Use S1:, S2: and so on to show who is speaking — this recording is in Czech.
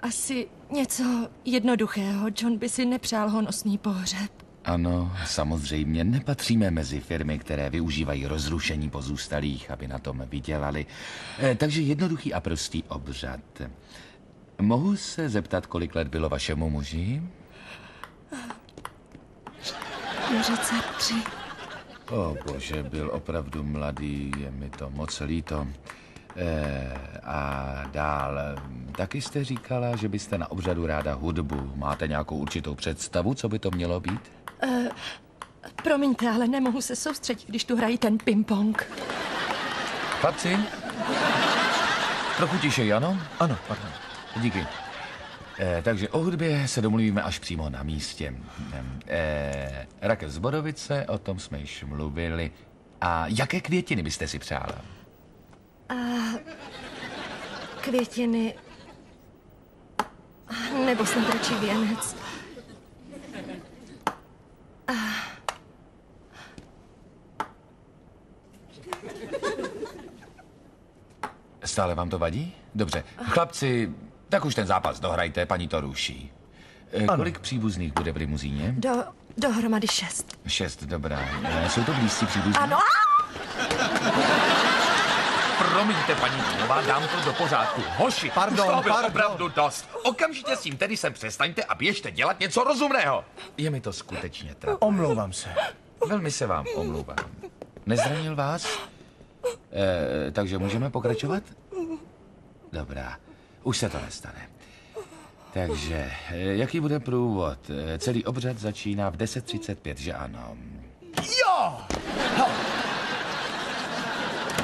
S1: Asi něco jednoduchého. John by si nepřál honosný pohřeb.
S2: Ano, samozřejmě nepatříme mezi firmy, které využívají rozrušení pozůstalých, aby na tom vydělali. Eh, takže jednoduchý a prostý obřad. Mohu se zeptat, kolik let bylo vašemu muži?
S1: 43.
S2: O bože, byl opravdu mladý, je mi to moc líto. E, a dál, taky jste říkala, že byste na obřadu ráda hudbu. Máte nějakou určitou představu, co by to mělo být?
S1: Promiňte, ale nemohu se soustředit, když tu hrají ten ping-pong.
S2: Chlapci? Trochu tiše, ano?
S3: Ano, pardon.
S2: Díky. E, takže o hudbě se domluvíme až přímo na místě. E, rakev z Bodovice, o tom jsme již mluvili. A jaké květiny byste si přála?
S1: Květiny. Nebo snad radši věnec.
S2: Stále vám to vadí? Dobře. Chlapci, tak už ten zápas dohrajte, paní to ruší. E, kolik příbuzných bude v limuzíně?
S1: Do, dohromady šest.
S2: Šest, dobrá. E, jsou to blízcí příbuzní?
S1: Ano,
S4: Promiňte, paní Kůnová, dám to do pořádku. Hoši,
S3: Pardon,
S4: už toho
S3: pardon.
S4: opravdu dost. Okamžitě s tím tedy sem přestaňte a běžte dělat něco rozumného.
S2: Je mi to skutečně trapné.
S3: Omlouvám se.
S2: Velmi se vám omlouvám. Nezranil vás? E, takže můžeme pokračovat? Dobrá, už se to nestane. Takže, e, jaký bude průvod? E, celý obřad začíná v 10.35, že ano?
S3: Jo!